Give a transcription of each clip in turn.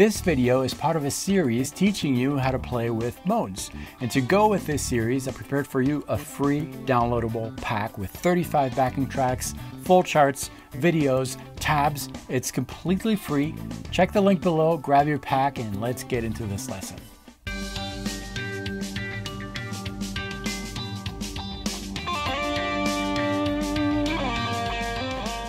This video is part of a series teaching you how to play with modes. And to go with this series, I prepared for you a free downloadable pack with 35 backing tracks, full charts, videos, tabs. It's completely free. Check the link below, grab your pack, and let's get into this lesson.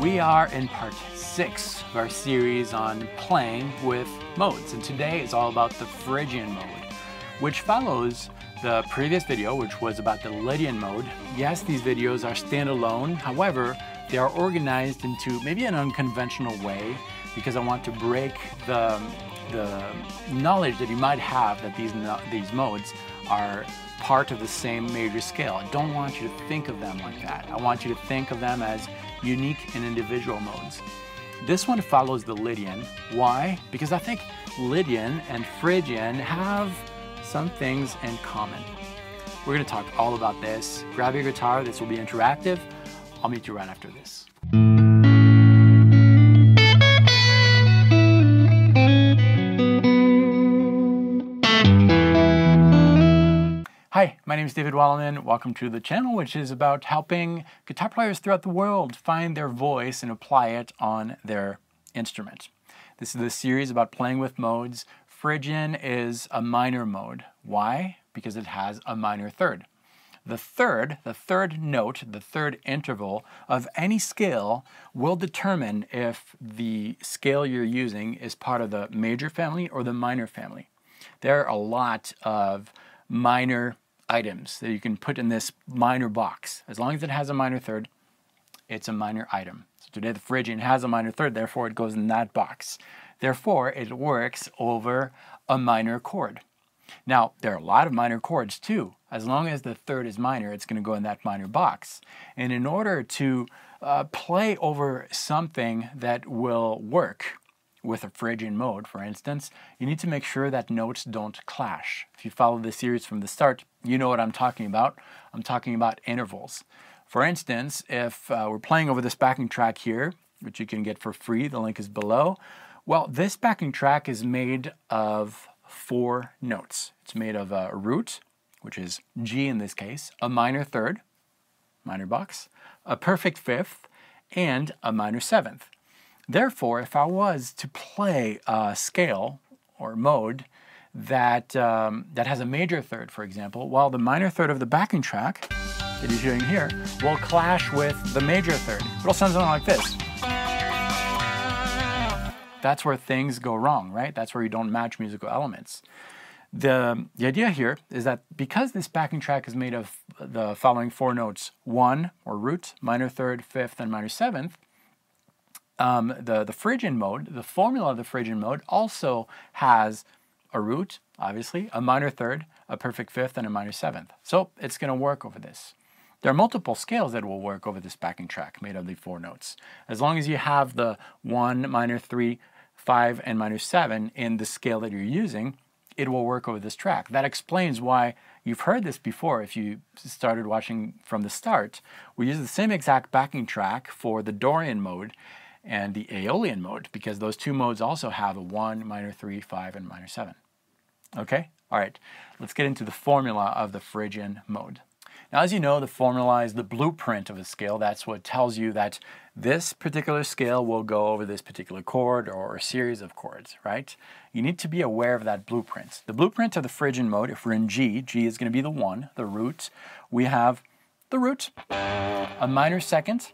We are in part six of our series on playing with modes, and today is all about the Phrygian mode, which follows the previous video, which was about the Lydian mode. Yes, these videos are standalone, however, they are organized into maybe an unconventional way because I want to break the, the knowledge that you might have that these, these modes are part of the same major scale. I don't want you to think of them like that. I want you to think of them as unique and individual modes. This one follows the Lydian. Why? Because I think Lydian and Phrygian have some things in common. We're going to talk all about this. Grab your guitar, this will be interactive. I'll meet you right after this. My name is David Wallimann. Welcome to the channel, which is about helping guitar players throughout the world find their voice and apply it on their instrument. This is the series about playing with modes. Phrygian is a minor mode. Why? Because it has a minor third. The third, the third note, the third interval of any scale will determine if the scale you're using is part of the major family or the minor family. There are a lot of minor items that you can put in this minor box. As long as it has a minor third, it's a minor item. So today the Phrygian has a minor third, therefore it goes in that box. Therefore, it works over a minor chord. Now, there are a lot of minor chords too. As long as the third is minor, it's going to go in that minor box. And in order to uh, play over something that will work, with a Phrygian mode, for instance, you need to make sure that notes don't clash. If you follow the series from the start, you know what I'm talking about. I'm talking about intervals. For instance, if uh, we're playing over this backing track here, which you can get for free, the link is below. Well, this backing track is made of four notes. It's made of a root, which is G in this case, a minor third, minor box, a perfect fifth, and a minor seventh. Therefore, if I was to play a scale or mode that, um, that has a major third, for example, while the minor third of the backing track that you're hearing here will clash with the major third. It'll sound something like this. That's where things go wrong, right? That's where you don't match musical elements. The, the idea here is that because this backing track is made of the following four notes, one or root, minor third, fifth, and minor seventh, um, the, the Phrygian mode, the formula of the Phrygian mode also has a root, obviously, a minor third, a perfect fifth, and a minor seventh. So it's going to work over this. There are multiple scales that will work over this backing track made of the four notes. As long as you have the one, minor three, five, and minor seven in the scale that you're using, it will work over this track. That explains why you've heard this before if you started watching from the start. We use the same exact backing track for the Dorian mode, and the Aeolian mode because those two modes also have a 1, minor 3, 5, and minor 7. Okay? All right, let's get into the formula of the Phrygian mode. Now, as you know, the formula is the blueprint of a scale. That's what tells you that this particular scale will go over this particular chord or series of chords, right? You need to be aware of that blueprint. The blueprint of the Phrygian mode, if we're in G, G is going to be the 1, the root. We have the root, a minor second,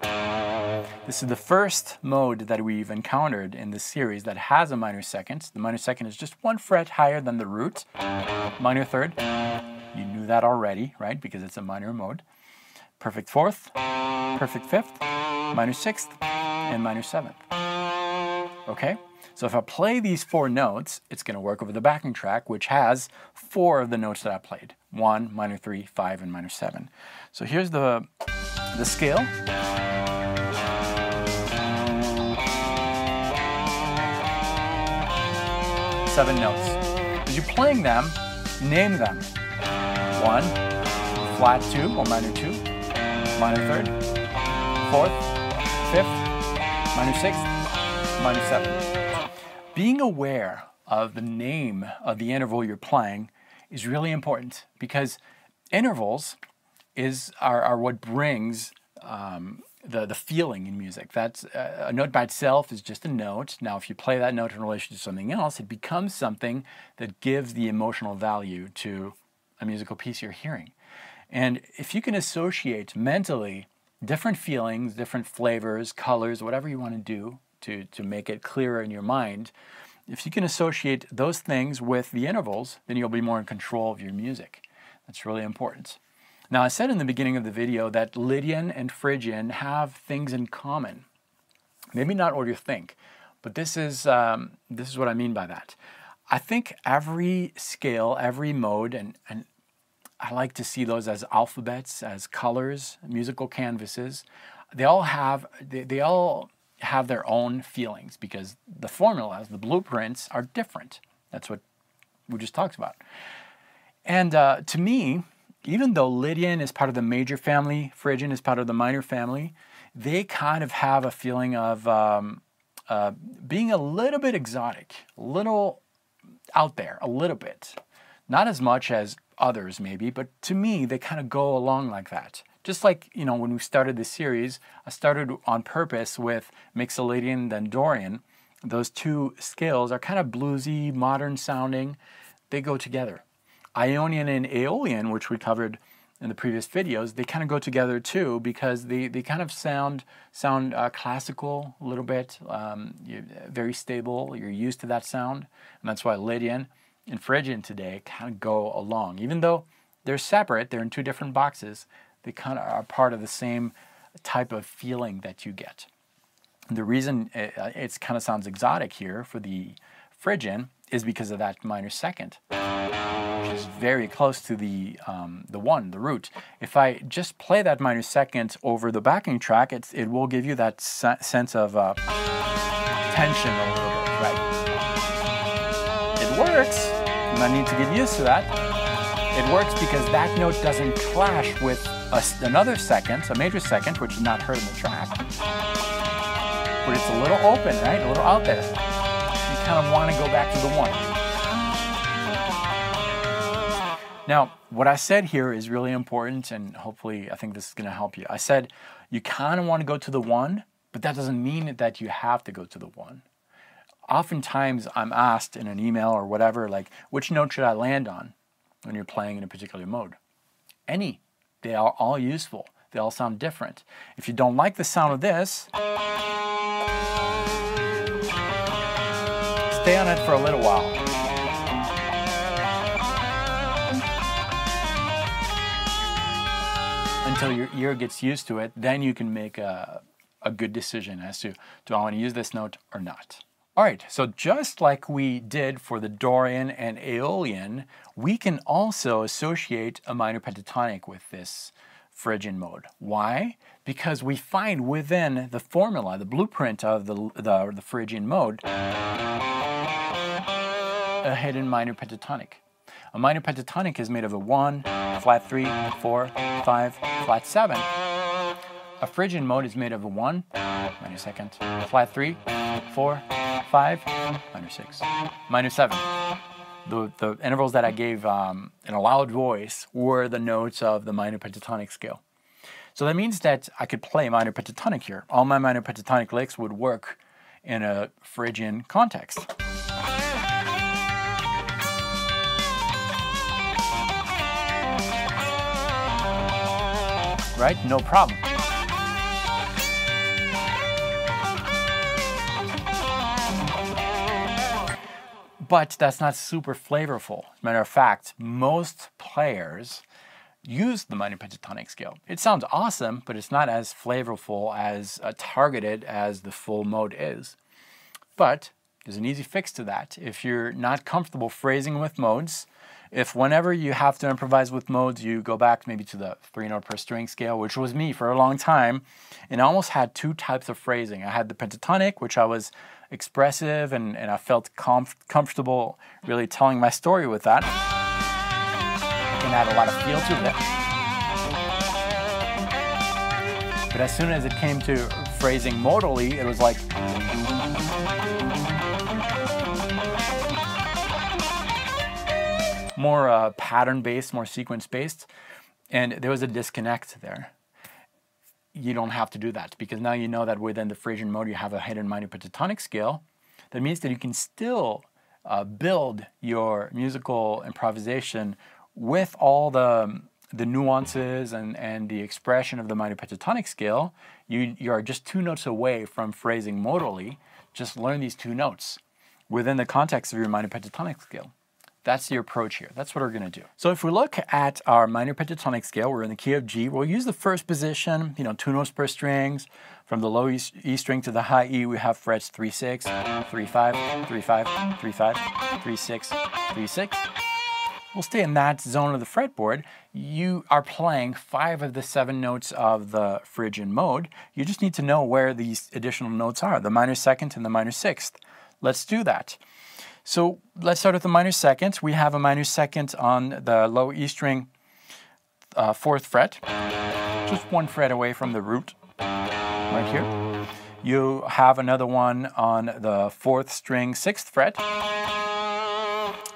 this is the first mode that we've encountered in this series that has a minor second. The minor second is just one fret higher than the root. Minor third, you knew that already, right? Because it's a minor mode. Perfect fourth, perfect fifth, minor sixth, and minor seventh. Okay? So if I play these four notes, it's going to work over the backing track, which has four of the notes that I played. One, minor three, five, and minor seven. So here's the, the scale. seven notes. As you're playing them, name them. One, flat two or minor two, minor third, fourth, fifth, minor sixth, minor seventh. Being aware of the name of the interval you're playing is really important because intervals is are, are what brings um, the the feeling in music. That's uh, a note by itself is just a note. Now, if you play that note in relation to something else, it becomes something that gives the emotional value to a musical piece you're hearing. And if you can associate mentally different feelings, different flavors, colors, whatever you want to do to, to make it clearer in your mind, if you can associate those things with the intervals, then you'll be more in control of your music. That's really important. Now, I said in the beginning of the video that Lydian and Phrygian have things in common. Maybe not what you think, but this is, um, this is what I mean by that. I think every scale, every mode, and, and I like to see those as alphabets, as colors, musical canvases. They all have, they, they all have their own feelings because the formulas, the blueprints are different. That's what we just talked about. And uh, to me, even though Lydian is part of the major family, Phrygian is part of the minor family, they kind of have a feeling of um, uh, being a little bit exotic, a little out there, a little bit. Not as much as others, maybe, but to me, they kind of go along like that. Just like, you know, when we started this series, I started on purpose with Mixolydian, then Dorian. Those two scales are kind of bluesy, modern sounding. They go together. Ionian and Aeolian, which we covered in the previous videos, they kind of go together too because they, they kind of sound sound uh, classical a little bit, um, very stable. You're used to that sound, and that's why Lydian and Phrygian today kind of go along. Even though they're separate, they're in two different boxes. They kind of are part of the same type of feeling that you get. The reason it, uh, it kind of sounds exotic here for the Phrygian is because of that minor second which is very close to the, um, the one, the root. If I just play that minor second over the backing track, it's, it will give you that se sense of uh, tension a little bit, right? It works. You might need to get used to that. It works because that note doesn't clash with a, another second, a major second, which is not heard in the track. But it's a little open, right? A little out there. You kind of want to go back to the one. Now, what I said here is really important, and hopefully, I think this is going to help you. I said you kind of want to go to the one, but that doesn't mean that you have to go to the one. Oftentimes, I'm asked in an email or whatever, like, which note should I land on when you're playing in a particular mode? Any. They are all useful. They all sound different. If you don't like the sound of this, stay on it for a little while. until your ear gets used to it, then you can make a, a good decision as to do I want to use this note or not. All right, so just like we did for the Dorian and Aeolian, we can also associate a minor pentatonic with this Phrygian mode. Why? Because we find within the formula, the blueprint of the, the, the Phrygian mode, a hidden minor pentatonic. A minor pentatonic is made of a 1, flat 3, 4, 5, flat 7. A Phrygian mode is made of a 1, minor second, flat 3, 4, 5, minor 6, minor 7. The, the intervals that I gave um, in a loud voice were the notes of the minor pentatonic scale. So that means that I could play minor pentatonic here. All my minor pentatonic licks would work in a Phrygian context. right? No problem. But that's not super flavorful. As a matter of fact, most players use the minor pentatonic scale. It sounds awesome, but it's not as flavorful, as uh, targeted as the full mode is. But there's an easy fix to that. If you're not comfortable phrasing with modes, if whenever you have to improvise with modes, you go back maybe to the three note per string scale, which was me for a long time, and I almost had two types of phrasing. I had the pentatonic, which I was expressive and, and I felt comf- comfortable really telling my story with that. And had a lot of feel to it. But as soon as it came to phrasing modally, it was like more uh, pattern based, more sequence based, and there was a disconnect there. You don't have to do that because now you know that within the Phrygian mode you have a hidden minor pentatonic scale. That means that you can still uh, build your musical improvisation with all the the nuances and, and the expression of the minor pentatonic scale, you, you are just two notes away from phrasing modally. Just learn these two notes within the context of your minor pentatonic scale. That's the approach here. That's what we're going to do. So if we look at our minor pentatonic scale, we're in the key of G. We'll use the first position, you know, two notes per strings. From the low E, string to the high E, we have frets 3, 6, 3, 5, 3, 5, 3, 5, 3, 6, 3, 6. We'll stay in that zone of the fretboard. You are playing five of the seven notes of the Phrygian mode. You just need to know where these additional notes are, the minor second and the minor sixth. Let's do that. So let's start with the minor second. We have a minor second on the low E string, uh, fourth fret, just one fret away from the root, right here. You have another one on the fourth string, sixth fret,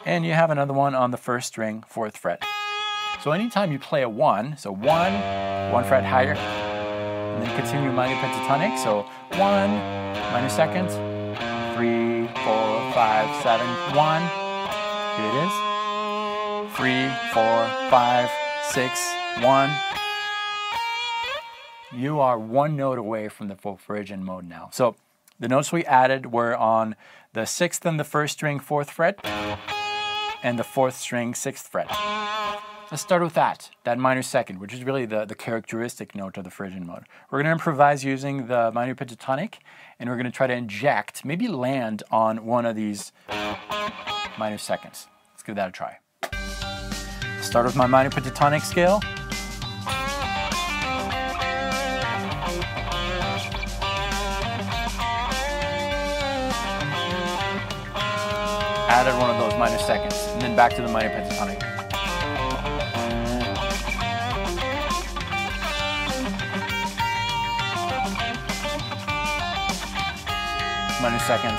and you have another one on the first string, fourth fret. So anytime you play a one, so one, one fret higher, and then continue minor pentatonic, so one, minor second, five, seven, one. Here it is. Three, four, five, six, one. You are one note away from the full Phrygian mode now. So the notes we added were on the sixth and the first string, fourth fret, and the fourth string, sixth fret. Let's start with that, that minor second, which is really the, the characteristic note of the Phrygian mode. We're going to improvise using the minor pentatonic, and we're going to try to inject, maybe land on one of these minor seconds. Let's give that a try. Start with my minor pentatonic scale. Added one of those minor seconds, and then back to the minor pentatonic. Minor second.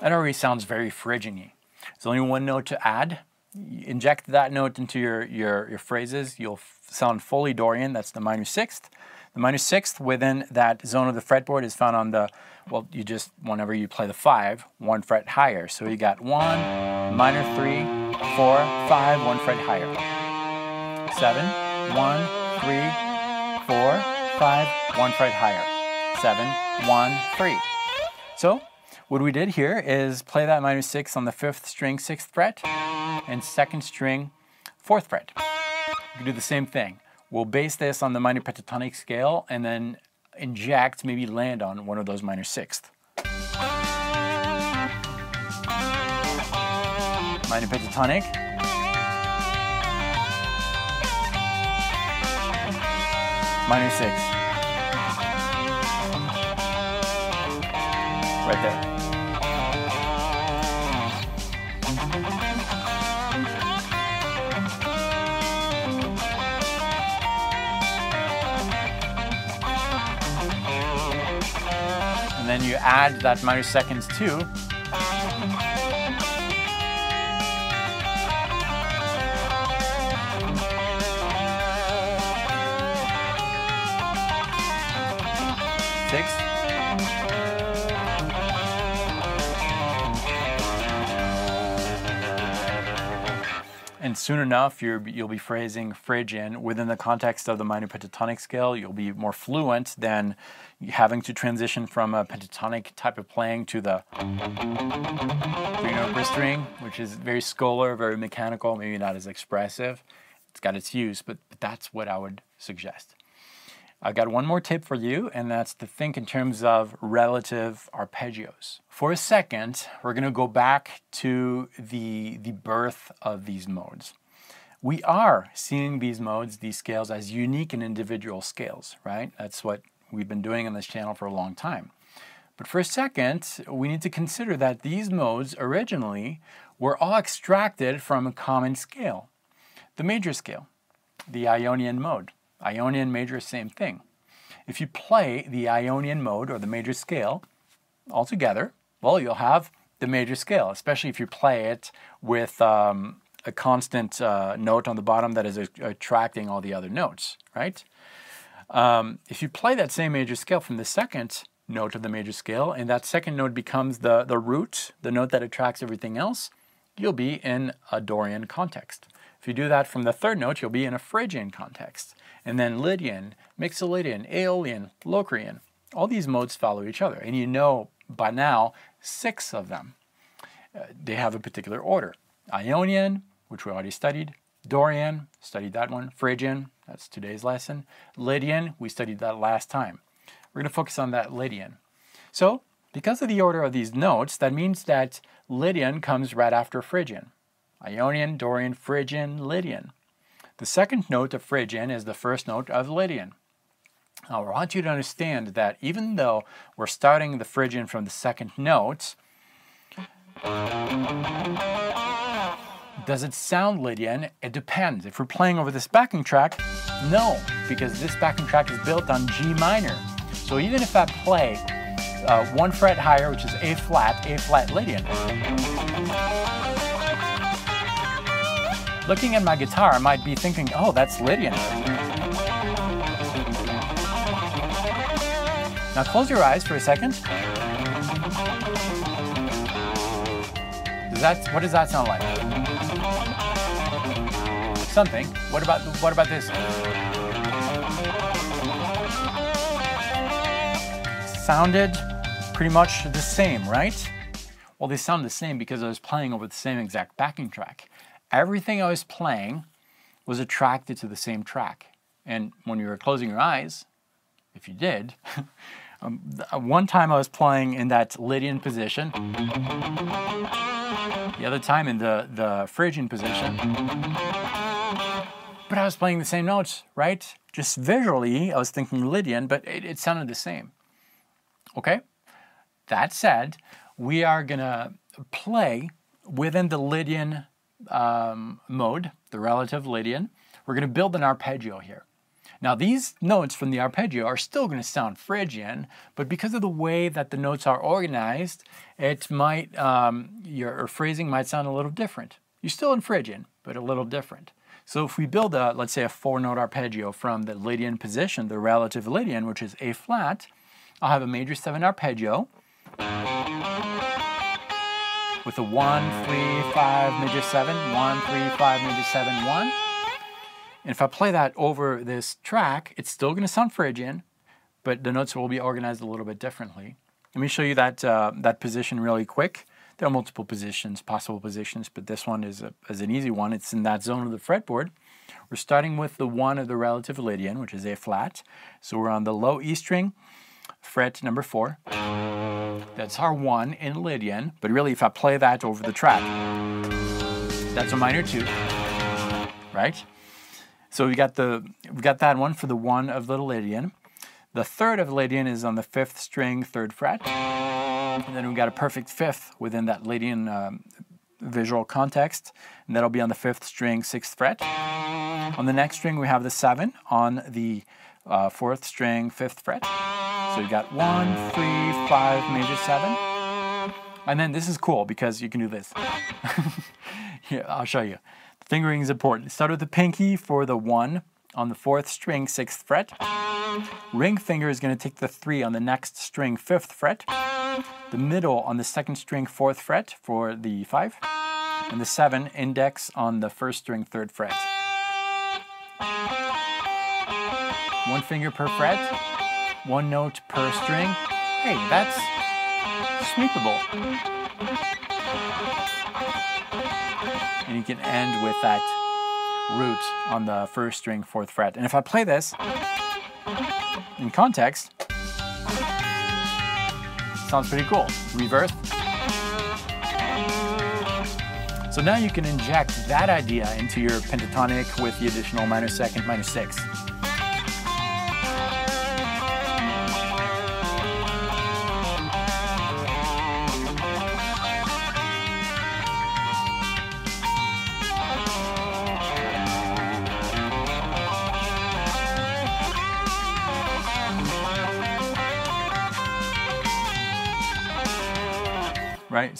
That already sounds very Phrygian There's only one note to add. You inject that note into your, your, your phrases, you'll sound fully Dorian, that's the minor sixth. The minor sixth within that zone of the fretboard is found on the, well, you just, whenever you play the five, one fret higher. So you got one, minor three, four, five, one fret higher seven, one, three, four, five, one fret higher. Seven, one, three. So what we did here is play that minor six on the fifth string, sixth fret, and second string, fourth fret. We can do the same thing. We'll base this on the minor pentatonic scale and then inject, maybe land on one of those minor sixth. Minor pentatonic, minor six. Right there. And then you add that minor seconds too And soon enough, you will be phrasing Phrygian within the context of the minor pentatonic scale. You'll be more fluent than having to transition from a pentatonic type of playing to the three note per string, which is very scolar, very mechanical, maybe not as expressive. It's got its use, but, but that's what I would suggest. I've got one more tip for you, and that's to think in terms of relative arpeggios. For a second, we're going to go back to the, the birth of these modes. We are seeing these modes, these scales, as unique and individual scales, right? That's what we've been doing on this channel for a long time. But for a second, we need to consider that these modes originally were all extracted from a common scale, the major scale, the Ionian mode. Ionian major, same thing. if you play the Ionian mode or the major scale all together, well, you'll have the major scale, especially if you play it with um, a constant uh, note on the bottom that is attracting all the other notes, right? Um, if you play that same major scale from the second note of the major scale, and that second note becomes the, the root, the note that attracts everything else, you'll be in a Dorian context. If you do that from the third note, you'll be in a Phrygian context. And then Lydian, Mixolydian, Aeolian, Locrian. All these modes follow each other. And you know by now six of them. Uh, they have a particular order. Ionian, which we already studied. Dorian, studied that one. Phrygian, that's today's lesson. Lydian, we studied that last time. We're going to focus on that Lydian. So, because of the order of these notes, that means that Lydian comes right after Phrygian. Ionian, Dorian, Phrygian, Lydian. The second note of Phrygian is the first note of Lydian. Now, I want you to understand that even though we're starting the Phrygian from the second note, does it sound Lydian? It depends. If we're playing over this backing track, no, because this backing track is built on G minor. So even if I play uh, one fret higher, which is A flat, A flat Lydian, looking at my guitar, I might be thinking, oh, that's Lydian. Now close your eyes for a second. Does that, what does that sound like? Something. What about, what about this? Sounded pretty much the same, right? Well, they sound the same because I was playing over the same exact backing track. Everything I was playing was attracted to the same track. And when you were closing your eyes, if you did, Um, uh, one time I was playing in that Lydian position. The other time in the, the Phrygian position. But I was playing the same notes, right? Just visually, I was thinking Lydian, but it, it sounded the same. Okay? That said, we are to play within the Lydian um, mode, the relative Lydian. We're going to build an arpeggio here. Now these notes from the arpeggio are still going to sound Phrygian, but because of the way that the notes are organized, it might, um, your phrasing might sound a little different. You're still in Phrygian, but a little different. So if we build a, let's say a four note arpeggio from the Lydian position, the relative Lydian, which is A flat, I'll have a major seven arpeggio with a one, three, five, major seven, one, three, five, major seven, one. And if I play that over this track, it's still going to sound Phrygian, but the notes will be organized a little bit differently. Let me show you that, uh, that position really quick. There are multiple positions, possible positions, but this one is, a, is an easy one. It's in that zone of the fretboard. We're starting with the one of the relative Lydian, which is A flat. So we're on the low E string, fret number four. That's our one in Lydian, but really if I play that over the track, that's a minor two, right? So we got the we got that one for the one of the Lydian. The third of Lydian is on the fifth string, third fret. And then we got a perfect fifth within that Lydian um, visual context, and that'll be on the fifth string, sixth fret. On the next string, we have the seven on the uh, fourth string, fifth fret. So you got one, three, five, major seven. And then this is cool because you can do this. Here, I'll show you. The Fingering is important. Start with the pinky for the one on the fourth string, sixth fret. Ring finger is going to take the three on the next string, fifth fret. The middle on the second string, fourth fret for the five. And the seven index on the first string, third fret. One finger per fret, one note per string. Hey, that's sweepable. and you can end with that root on the first string, fourth fret. And if I play this in context, sounds pretty cool. Reverse. So now you can inject that idea into your pentatonic with the additional minor second, minor sixth.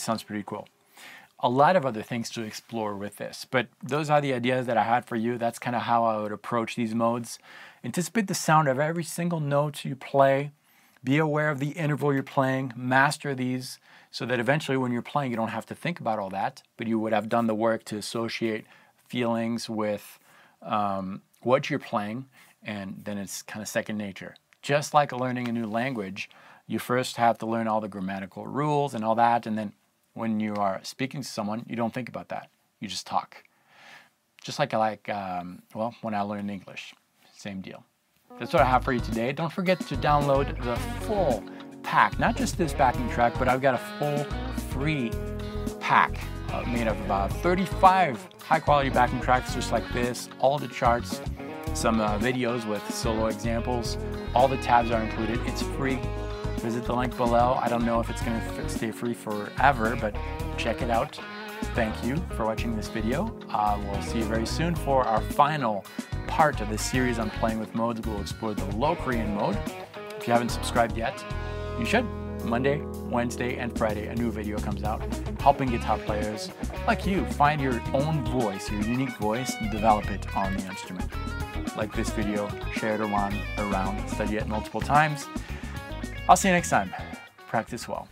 Sounds pretty cool. A lot of other things to explore with this, but those are the ideas that I had for you. That's kind of how I would approach these modes. Anticipate the sound of every single note you play. Be aware of the interval you're playing. Master these so that eventually, when you're playing, you don't have to think about all that, but you would have done the work to associate feelings with um, what you're playing, and then it's kind of second nature. Just like learning a new language, you first have to learn all the grammatical rules and all that, and then when you are speaking to someone, you don't think about that. You just talk. Just like I like, um, well, when I learned English, same deal. That's what I have for you today. Don't forget to download the full pack, not just this backing track, but I've got a full free pack uh, made of about 35 high quality backing tracks just like this, all the charts, some uh, videos with solo examples. All the tabs are included. It's free. Visit the link below. I don't know if it's going to stay free forever, but check it out. Thank you for watching this video. Uh, we'll see you very soon for our final part of this series on playing with modes. We'll explore the Locrian mode. If you haven't subscribed yet, you should. Monday, Wednesday, and Friday, a new video comes out helping guitar players like you find your own voice, your unique voice, and develop it on the instrument. Like this video, share it around, around, study it multiple times. I'll see you next time. Practice well.